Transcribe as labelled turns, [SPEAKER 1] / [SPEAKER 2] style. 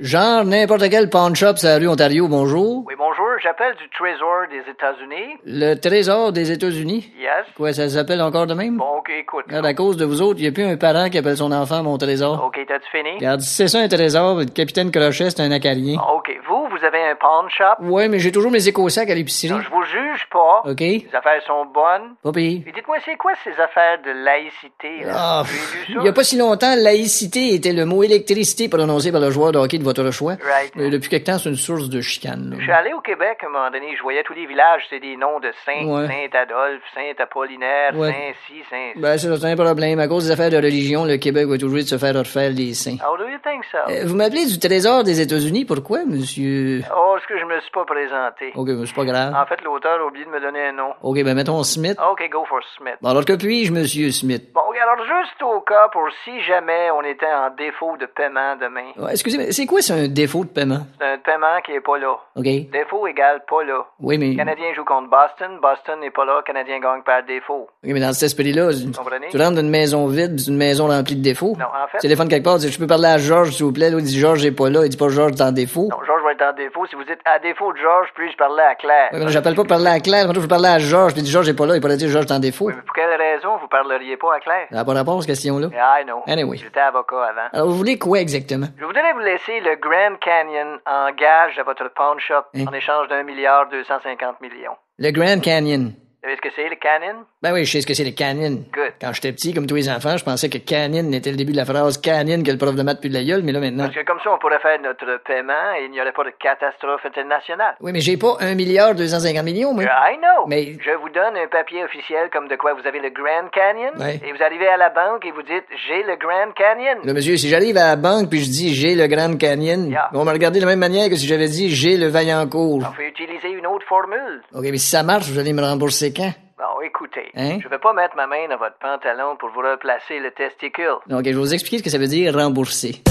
[SPEAKER 1] Genre n'importe quel pawn shop sur la rue Ontario, bonjour.
[SPEAKER 2] Oui, bonjour, j'appelle du Trésor des États-Unis.
[SPEAKER 1] Le trésor des États-Unis?
[SPEAKER 2] Yes.
[SPEAKER 1] Quoi, ça s'appelle encore de même?
[SPEAKER 2] Bon, ok, écoute.
[SPEAKER 1] Regarde, à cause de vous autres, il n'y a plus un parent qui appelle son enfant mon trésor.
[SPEAKER 2] Ok, t'as-tu fini?
[SPEAKER 1] Regarde, si c'est ça un trésor, le capitaine Crochet, c'est un acarien.
[SPEAKER 2] Ok, vous, vous avez un pawn shop?
[SPEAKER 1] Ouais, mais j'ai toujours mes éco-sacs à l'épicerie.
[SPEAKER 2] Non, je vous juge pas.
[SPEAKER 1] OK?
[SPEAKER 2] Les affaires sont bonnes.
[SPEAKER 1] Pas pire.
[SPEAKER 2] Et dites-moi, c'est quoi ces affaires de laïcité, là?
[SPEAKER 1] Ah, il
[SPEAKER 2] ça?
[SPEAKER 1] y a pas si longtemps, laïcité était le mot électricité prononcé par le joueur de hockey de votre choix.
[SPEAKER 2] Right.
[SPEAKER 1] Mais depuis quelque temps, c'est une source de chicane. là.
[SPEAKER 2] Je suis allé au Québec à un moment donné, je voyais tous les villages, c'est des noms de saints.
[SPEAKER 1] Ouais.
[SPEAKER 2] Saint-Adolphe, Saint-Apollinaire,
[SPEAKER 1] Ouais.
[SPEAKER 2] Saint-Ci, Saint...
[SPEAKER 1] Ben, c'est un problème. À cause des affaires de religion, le Québec va toujours se faire refaire les saints.
[SPEAKER 2] How do you think so?
[SPEAKER 1] Euh, vous m'appelez du trésor des États-Unis, pourquoi, monsieur?
[SPEAKER 2] Oh, est-ce que je me suis pas présenté?
[SPEAKER 1] Ok, ben, c'est pas grave.
[SPEAKER 2] En fait, l'auteur a oublié de me donner un nom.
[SPEAKER 1] Ok, ben, mettons Smith.
[SPEAKER 2] Ok, go for Smith.
[SPEAKER 1] Bon, alors que puis-je, monsieur Smith?
[SPEAKER 2] Bon, alors juste au cas pour si jamais on était en défaut de paiement demain.
[SPEAKER 1] Ouais, excusez, mais c'est quoi, c'est un défaut de paiement?
[SPEAKER 2] C'est un paiement qui est pas là.
[SPEAKER 1] Ok?
[SPEAKER 2] Défaut égale pas là.
[SPEAKER 1] Oui, mais.
[SPEAKER 2] Le Canadien joue contre Boston, Boston n'est pas là, le Canadien gagne par défaut.
[SPEAKER 1] Ok, mais dans cet esprit-là, tu rentres dans une maison vide, c'est une maison remplie de défauts.
[SPEAKER 2] Non, en fait-
[SPEAKER 1] Téléphone quelque part, tu dis, je peux parler à Georges, s'il vous plaît. Là, il dit, Georges est pas là. Il dit pas, Georges est en défaut.
[SPEAKER 2] Non, Être en défaut. Si vous dites à défaut de Georges, puis-je parler à Claire?
[SPEAKER 1] Ouais, mais j'appelle pas parler à Claire. Je parler à Georges. Puis il dit, Georges est pas là. Il pourrait dire, Georges est en défaut.
[SPEAKER 2] Oui, mais pour quelle raison vous parleriez pas à Claire?
[SPEAKER 1] Ça n'a pas rapport à cette question-là.
[SPEAKER 2] Yeah, I know.
[SPEAKER 1] Anyway.
[SPEAKER 2] J'étais avocat avant.
[SPEAKER 1] Alors, vous voulez quoi exactement?
[SPEAKER 2] Je voudrais vous laisser le Grand Canyon en gage à votre pawn shop
[SPEAKER 1] Hein?
[SPEAKER 2] en échange d'un milliard deux cent cinquante millions.
[SPEAKER 1] Le Grand Canyon.
[SPEAKER 2] Que c'est, le Canyon?
[SPEAKER 1] Ben oui, je sais ce que c'est le canyon.
[SPEAKER 2] Good.
[SPEAKER 1] Quand j'étais petit, comme tous les enfants, je pensais que canyon était le début de la phrase canyon que le prof de maths puis de la gueule, mais là maintenant.
[SPEAKER 2] Parce que comme ça, on pourrait faire notre paiement et il n'y aurait pas de catastrophe internationale.
[SPEAKER 1] Oui, mais j'ai pas un milliard 250 millions, moi.
[SPEAKER 2] I know.
[SPEAKER 1] Mais-
[SPEAKER 2] Je vous donne un papier officiel comme de quoi vous avez le Grand Canyon.
[SPEAKER 1] Ouais.
[SPEAKER 2] Et vous arrivez à la banque et vous dites j'ai le Grand Canyon.
[SPEAKER 1] Là, monsieur, si j'arrive à la banque puis je dis j'ai le Grand Canyon,
[SPEAKER 2] Yeah.
[SPEAKER 1] on va me regarder de la même manière que si j'avais dit j'ai le Vaillancourt.
[SPEAKER 2] On fait utiliser une autre formule.
[SPEAKER 1] OK, mais si ça marche, vous allez me rembourser quand?
[SPEAKER 2] Bon, écoutez,
[SPEAKER 1] Hein?
[SPEAKER 2] je vais pas mettre ma main dans votre pantalon pour vous replacer le testicule.
[SPEAKER 1] Donc, je vais vous expliquer ce que ça veut dire rembourser.